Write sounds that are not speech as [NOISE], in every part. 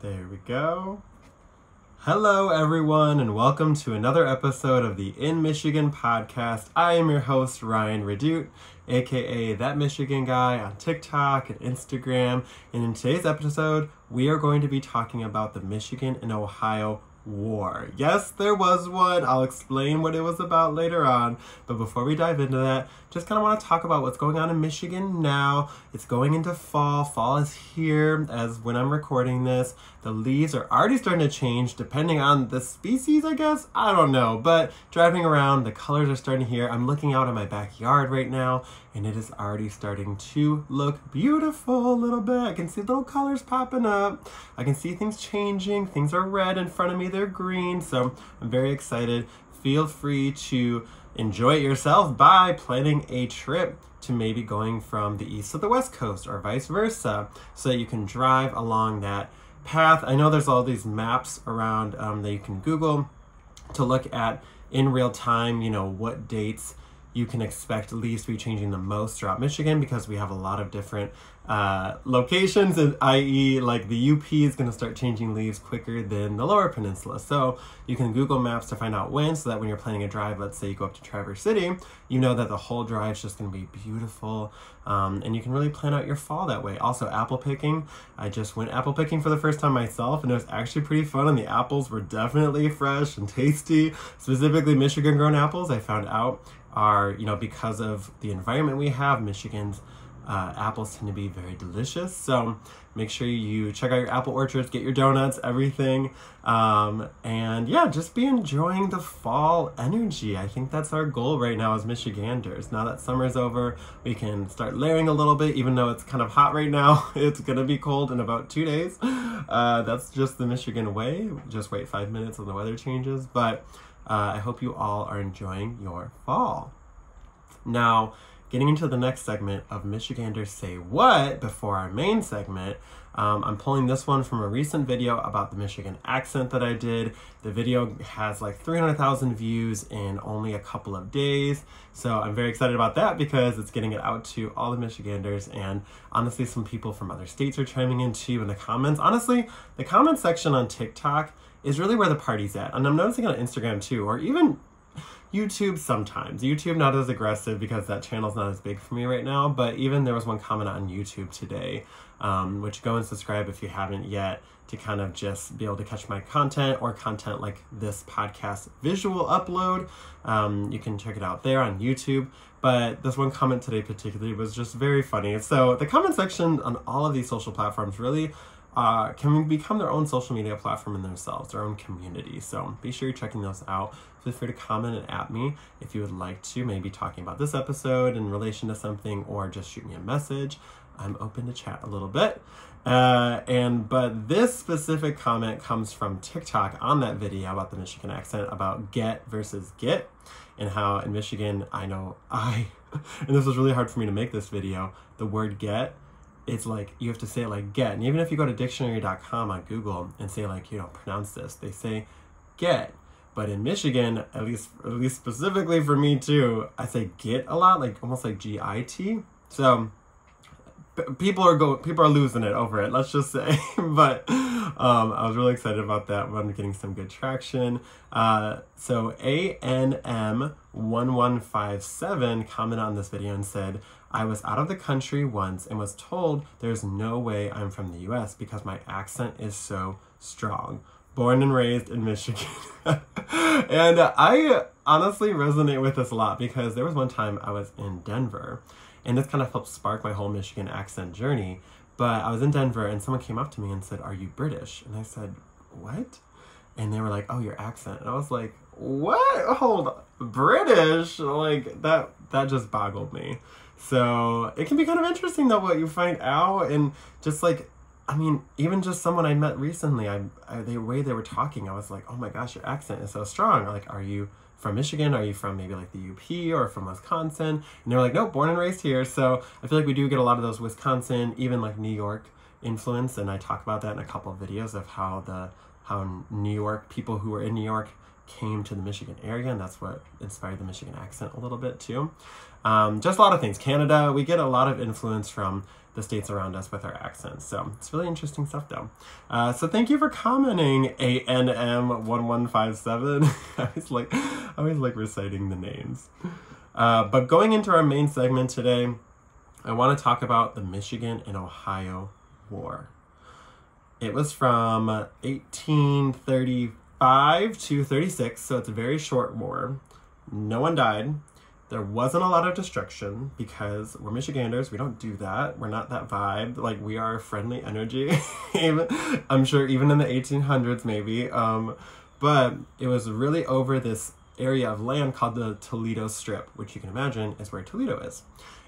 There we go. Hello, everyone, and welcome to another episode of the In Michigan podcast. I am your host, Ryan Redoute, aka That Michigan Guy on TikTok and Instagram. And in today's episode, we are going to be talking about the Michigan and Ohio War. Yes, there was one. I'll explain what it was about later on. But before we dive into that, just kind of want to talk about what's going on in Michigan now. It's going into fall. Fall is here as when I'm recording this. The leaves are already starting to change depending on the species, I guess. I don't know. But driving around, the colors are starting here. I'm looking out at my backyard right now and it is already starting to look beautiful a little bit. I can see little colors popping up. I can see things changing. Things are red in front of me, they're green. So I'm very excited. Feel free to enjoy it yourself by planning a trip to maybe going from the east to the west coast or vice versa so that you can drive along that path. I know there's all these maps around um, that you can Google to look at in real time, you know, what dates you can expect leaves to be changing the most throughout Michigan because we have a lot of different uh, locations, i.e., like the UP is going to start changing leaves quicker than the lower peninsula. So you can Google Maps to find out when, so that when you're planning a drive, let's say you go up to Traverse City, you know that the whole drive is just going to be beautiful, um, and you can really plan out your fall that way. Also, apple picking. I just went apple picking for the first time myself, and it was actually pretty fun, and the apples were definitely fresh and tasty. Specifically, Michigan grown apples, I found out are, you know, because of the environment we have, Michigan's uh, apples tend to be very delicious. So make sure you check out your apple orchards, get your donuts, everything. Um, and yeah, just be enjoying the fall energy. I think that's our goal right now as Michiganders. Now that summer's over, we can start layering a little bit, even though it's kind of hot right now. [LAUGHS] it's gonna be cold in about two days. Uh, that's just the Michigan way. Just wait five minutes and the weather changes. But uh, I hope you all are enjoying your fall. Now, getting into the next segment of Michiganders Say What before our main segment, um, I'm pulling this one from a recent video about the Michigan accent that I did. The video has like 300,000 views in only a couple of days. So I'm very excited about that because it's getting it out to all the Michiganders and honestly some people from other states are chiming in too in the comments. Honestly, the comment section on TikTok is really where the party's at. And I'm noticing on Instagram too, or even YouTube sometimes. YouTube not as aggressive because that channel's not as big for me right now, but even there was one comment on YouTube today, um, which go and subscribe if you haven't yet to kind of just be able to catch my content or content like this podcast visual upload. Um, you can check it out there on YouTube. But this one comment today particularly was just very funny. So the comment section on all of these social platforms really uh, can become their own social media platform in themselves, their own community. So be sure you're checking those out. Feel free to comment and at me if you would like to, maybe talking about this episode in relation to something, or just shoot me a message. I'm open to chat a little bit. Uh, and but this specific comment comes from TikTok on that video about the Michigan accent about get versus get, and how in Michigan I know I, [LAUGHS] and this was really hard for me to make this video. The word get it's like you have to say it like get. And even if you go to dictionary.com on Google and say like, you know, pronounce this, they say get. But in Michigan, at least at least specifically for me too, I say get a lot, like almost like G I T. So people are go people are losing it over it let's just say [LAUGHS] but um, i was really excited about that i'm getting some good traction uh, so anm1157 commented on this video and said I was out of the country once and was told there's no way I'm from the US because my accent is so strong. Born and raised in Michigan. [LAUGHS] and I honestly resonate with this a lot because there was one time I was in Denver and this kind of helped spark my whole Michigan accent journey. But I was in Denver and someone came up to me and said, Are you British? And I said, What? And they were like, Oh, your accent. And I was like, What? Hold on. British? Like that that just boggled me. So it can be kind of interesting though what you find out and just like I mean, even just someone I met recently, I, I the way they were talking, I was like, oh my gosh, your accent is so strong. Like, are you from Michigan? Are you from maybe like the UP or from Wisconsin? And they're like, no, born and raised here. So I feel like we do get a lot of those Wisconsin, even like New York influence, and I talk about that in a couple of videos of how the how New York people who are in New York came to the Michigan area, and that's what inspired the Michigan accent a little bit too. Um, just a lot of things. Canada, we get a lot of influence from the states around us with our accents. So it's really interesting stuff, though. Uh, so thank you for commenting, ANM1157. [LAUGHS] I always like, I always like reciting the names. Uh, but going into our main segment today, I want to talk about the Michigan and Ohio War. It was from 1835 to 36, so it's a very short war. No one died. There wasn't a lot of destruction because we're Michiganders. We don't do that. We're not that vibe. Like we are friendly energy. [LAUGHS] I'm sure even in the 1800s maybe. Um, but it was really over this area of land called the Toledo Strip, which you can imagine is where Toledo is.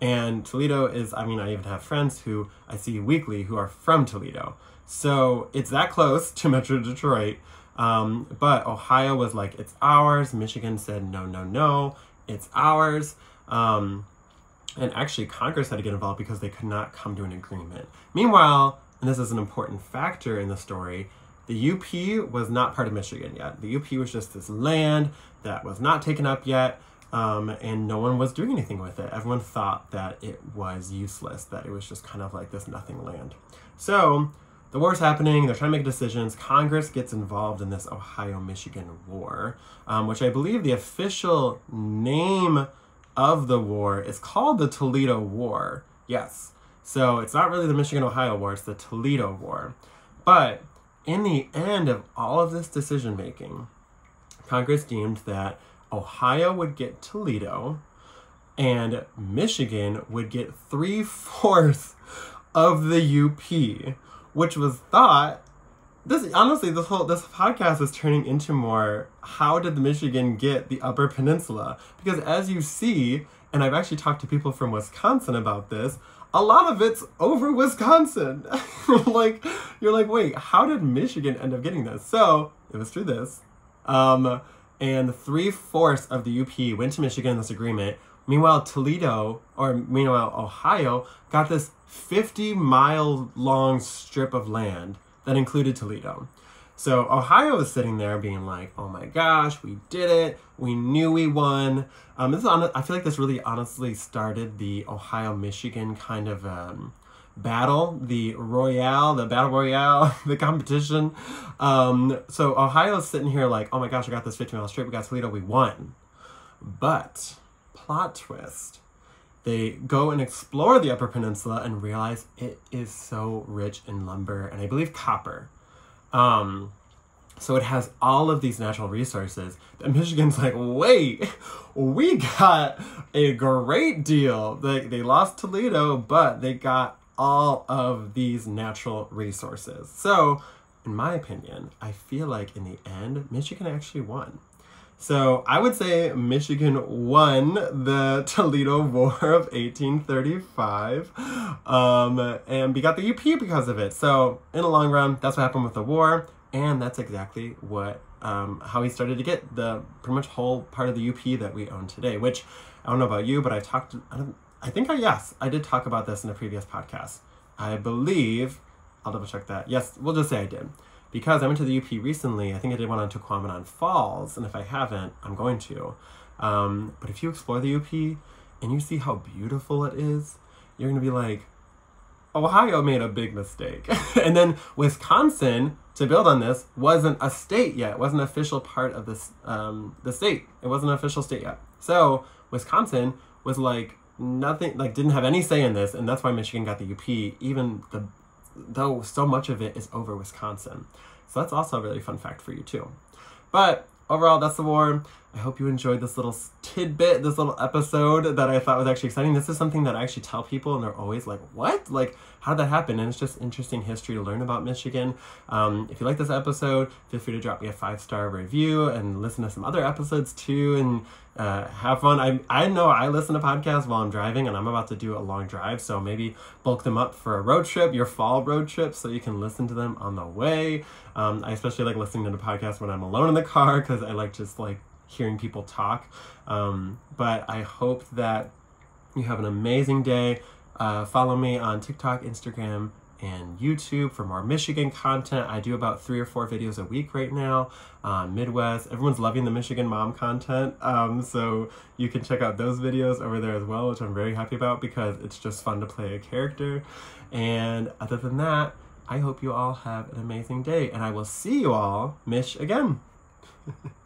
And Toledo is, I mean, I even have friends who I see weekly who are from Toledo. So it's that close to Metro Detroit. Um, but Ohio was like, it's ours. Michigan said, no, no, no it's ours. Um, and actually, Congress had to get involved because they could not come to an agreement. Meanwhile, and this is an important factor in the story, the UP was not part of Michigan yet. The UP was just this land that was not taken up yet, um, and no one was doing anything with it. Everyone thought that it was useless, that it was just kind of like this nothing land. So the war's happening. They're trying to make decisions. Congress gets involved in this Ohio Michigan war, um, which I believe the official name of the war is called the Toledo War. Yes. So it's not really the Michigan Ohio War, it's the Toledo War. But in the end of all of this decision making, Congress deemed that Ohio would get Toledo and Michigan would get three fourths of the UP which was thought this honestly this whole this podcast is turning into more how did the michigan get the upper peninsula? Because as you see and i've actually talked to people from wisconsin about this a lot of it's over wisconsin. [LAUGHS] Like you're like wait how did michigan end up getting this? So it was through this um, and three-fourths of the up went to michigan in this agreement meanwhile toledo or meanwhile ohio got this 50 mile long strip of land that included Toledo. So Ohio is sitting there being like, "Oh my gosh, we did it! We knew we won." Um, this is on, I feel like this really honestly started the Ohio Michigan kind of um, battle, the royale, the battle royale, [LAUGHS] the competition. Um, so Ohio is sitting here like, "Oh my gosh, I got this 50 mile strip. We got Toledo. We won." But plot twist they go and explore the Upper Peninsula and realize it is so rich in lumber and I believe copper. Um, so it has all of these natural resources. And Michigan's [LAUGHS] like, wait, we got a great deal. They, they lost Toledo, but they got all of these natural resources. So, in my opinion, I feel like in the end, Michigan actually won. So I would say Michigan won the [LAUGHS] Toledo War of 1835, um, and we got the UP because of it. So in the long run, that's what happened with the war, and that's exactly what um, how he started to get the pretty much whole part of the UP that we own today. Which I don't know about you, but I talked. I, don't, I think I yes, I did talk about this in a previous podcast. I believe I'll double check that. Yes, we'll just say I did because I went to the UP recently. I think I did one on Tahquamenon Falls, and if I haven't, I'm going to. Um, but if you explore the UP and you see how beautiful it is, you're gonna be like, Ohio made a big mistake. [LAUGHS] and then Wisconsin, to build on this, wasn't a state yet. It wasn't an official part of this um, the state. It wasn't an official state yet. So Wisconsin was like nothing, like didn't have any say in this, and that's why Michigan got the UP. Even the though so much of it is over Wisconsin. So that's also a really fun fact for you too. But overall, that's the war. I hope you enjoyed this little tidbit, this little episode that I thought was actually exciting. This is something that I actually tell people, and they're always like, What? Like, how did that happen? And it's just interesting history to learn about Michigan. Um, if you like this episode, feel free to drop me a five star review and listen to some other episodes too and uh, have fun. I, I know I listen to podcasts while I'm driving, and I'm about to do a long drive, so maybe bulk them up for a road trip, your fall road trip, so you can listen to them on the way. Um, I especially like listening to the podcast when I'm alone in the car because I like just like hearing people talk. Um, but I hope that you have an amazing day. Uh, follow me on TikTok, Instagram, and YouTube for more Michigan content. I do about three or four videos a week right now. Uh, Midwest, everyone's loving the Michigan mom content, um, so you can check out those videos over there as well, which I'm very happy about because it's just fun to play a character. And other than that, I hope you all have an amazing day, and I will see you all, Mish, again. [LAUGHS]